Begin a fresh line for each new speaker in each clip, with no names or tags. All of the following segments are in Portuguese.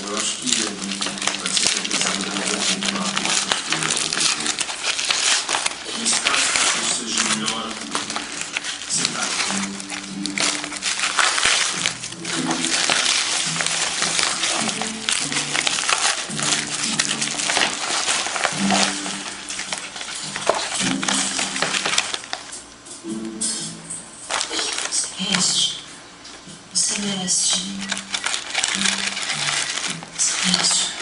Eu acho que vai ser pensado de uma continuar
Celeste. Celeste. Celeste.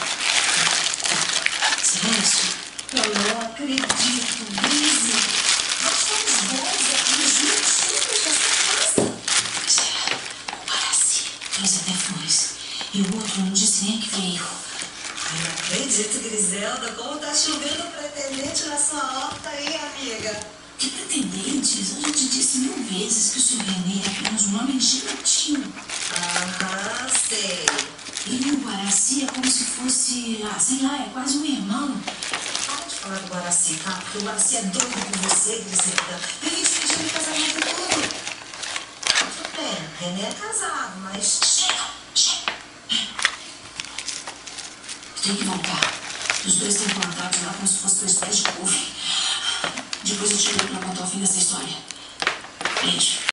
Celeste.
Eu não acredito, Lizzie. Nós somos bons aqui juntinhos nessa casa.
Guaraci trouxe até flores. E o outro não disse nem que veio.
Ai, não acredito, Griselda. Como tá chovendo pretendente na sua horta, hein, amiga?
Que pretendentes? Eu já te disse mil vezes que o seu Renê é apenas um homem gentil.
Aham, sei.
Ele o Guaraci é como se fosse, ah, sei lá, é quase um irmão.
Para de falar do Guaraci, tá? Porque o Guaraci é doido por você, Griselda. Vive te pedindo em casamento tudo. Tudo bem, René é casado, mas...
Chega, chega. Tem que voltar. Os dois têm plantados lá como se fosse dois pés de couve. Depois eu te ligo pra contar o fim dessa história. Beijo.